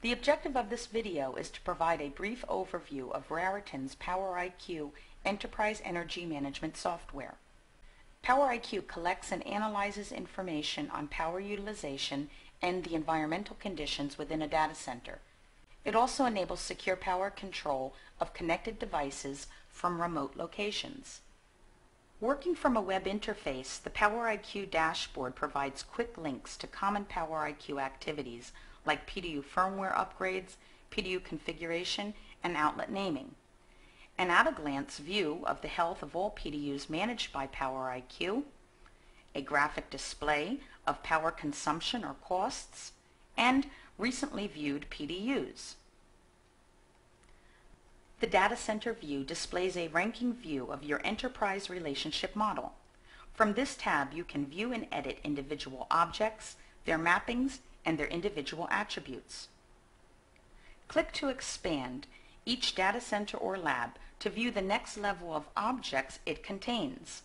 The objective of this video is to provide a brief overview of Raritan's PowerIQ Enterprise Energy Management software. PowerIQ collects and analyzes information on power utilization and the environmental conditions within a data center. It also enables secure power control of connected devices from remote locations. Working from a web interface, the PowerIQ dashboard provides quick links to common PowerIQ activities like PDU firmware upgrades, PDU configuration, and outlet naming. An at-a-glance view of the health of all PDUs managed by PowerIQ, a graphic display of power consumption or costs, and recently viewed PDUs. The Data Center view displays a ranking view of your enterprise relationship model. From this tab, you can view and edit individual objects, their mappings, and their individual attributes. Click to expand each data center or lab to view the next level of objects it contains.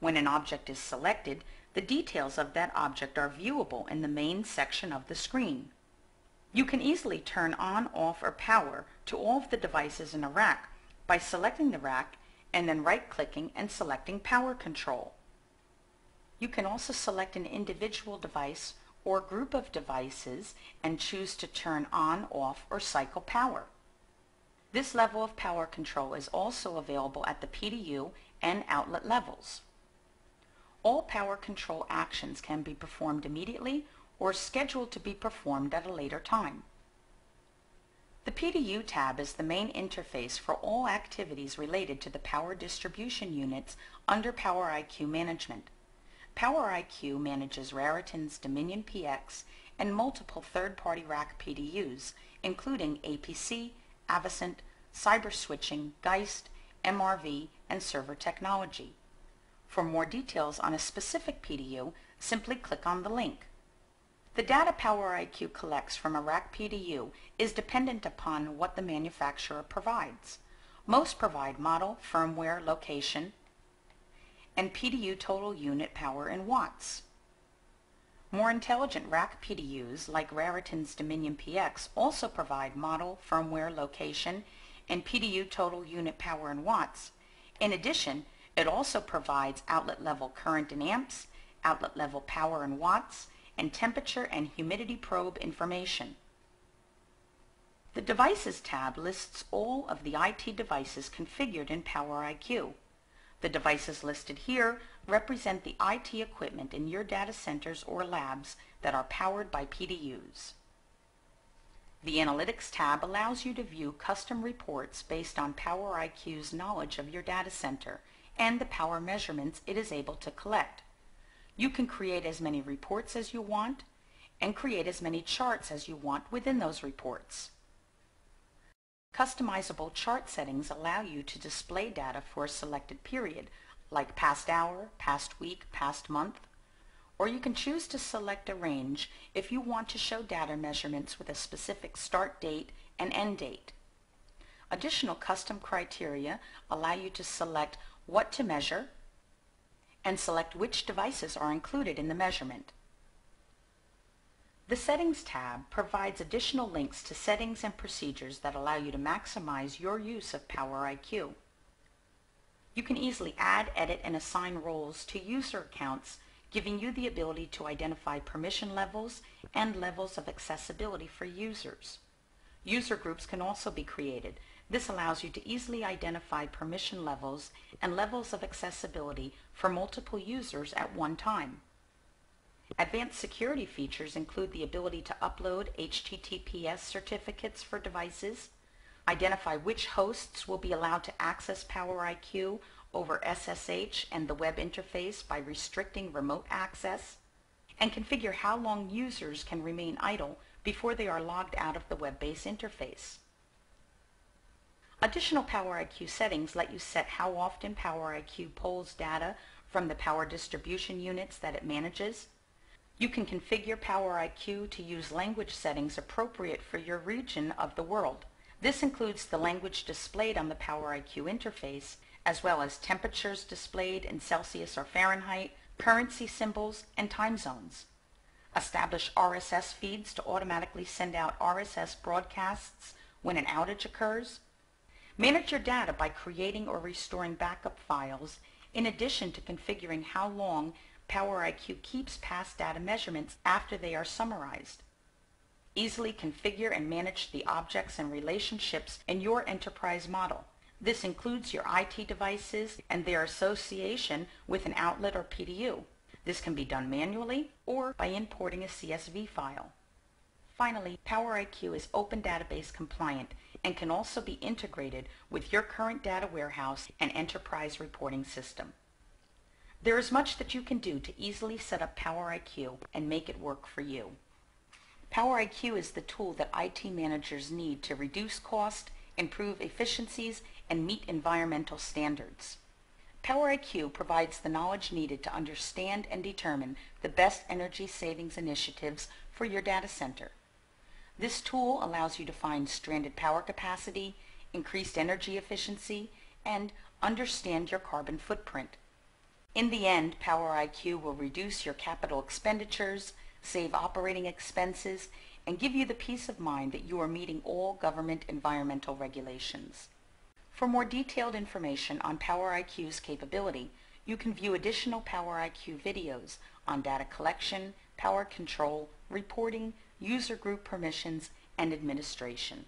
When an object is selected, the details of that object are viewable in the main section of the screen. You can easily turn on, off, or power to all of the devices in a rack by selecting the rack and then right-clicking and selecting Power Control. You can also select an individual device or group of devices and choose to turn on, off, or cycle power. This level of power control is also available at the PDU and outlet levels. All power control actions can be performed immediately or scheduled to be performed at a later time. The PDU tab is the main interface for all activities related to the power distribution units under Power IQ management. PowerIQ manages Raritan's Dominion PX and multiple third-party rack PDUs, including APC, Avocent, Cyber Switching, Geist, MRV, and Server Technology. For more details on a specific PDU, simply click on the link. The data PowerIQ collects from a rack PDU is dependent upon what the manufacturer provides. Most provide model, firmware, location, and PDU total unit power in watts. More intelligent rack PDUs like Raritan's Dominion PX also provide model, firmware, location, and PDU total unit power in watts. In addition, it also provides outlet level current in amps, outlet level power in watts, and temperature and humidity probe information. The Devices tab lists all of the IT devices configured in PowerIQ. The devices listed here represent the IT equipment in your data centers or labs that are powered by PDUs. The Analytics tab allows you to view custom reports based on PowerIQ's knowledge of your data center and the power measurements it is able to collect. You can create as many reports as you want and create as many charts as you want within those reports. Customizable chart settings allow you to display data for a selected period, like past hour, past week, past month, or you can choose to select a range if you want to show data measurements with a specific start date and end date. Additional custom criteria allow you to select what to measure and select which devices are included in the measurement. The Settings tab provides additional links to settings and procedures that allow you to maximize your use of PowerIQ. You can easily add, edit, and assign roles to user accounts, giving you the ability to identify permission levels and levels of accessibility for users. User groups can also be created. This allows you to easily identify permission levels and levels of accessibility for multiple users at one time. Advanced security features include the ability to upload HTTPS certificates for devices, identify which hosts will be allowed to access PowerIQ over SSH and the web interface by restricting remote access, and configure how long users can remain idle before they are logged out of the web-based interface. Additional PowerIQ settings let you set how often PowerIQ pulls data from the power distribution units that it manages, you can configure PowerIQ to use language settings appropriate for your region of the world. This includes the language displayed on the PowerIQ interface, as well as temperatures displayed in Celsius or Fahrenheit, currency symbols, and time zones. establish RSS feeds to automatically send out RSS broadcasts when an outage occurs, manage your data by creating or restoring backup files in addition to configuring how long PowerIQ keeps past data measurements after they are summarized. Easily configure and manage the objects and relationships in your enterprise model. This includes your IT devices and their association with an outlet or PDU. This can be done manually or by importing a CSV file. Finally, PowerIQ is open database compliant and can also be integrated with your current data warehouse and enterprise reporting system. There is much that you can do to easily set up PowerIQ and make it work for you. PowerIQ is the tool that IT managers need to reduce cost, improve efficiencies, and meet environmental standards. PowerIQ provides the knowledge needed to understand and determine the best energy savings initiatives for your data center. This tool allows you to find stranded power capacity, increased energy efficiency, and understand your carbon footprint. In the end, PowerIQ will reduce your capital expenditures, save operating expenses, and give you the peace of mind that you are meeting all government environmental regulations. For more detailed information on PowerIQ's capability, you can view additional PowerIQ videos on data collection, power control, reporting, user group permissions, and administration.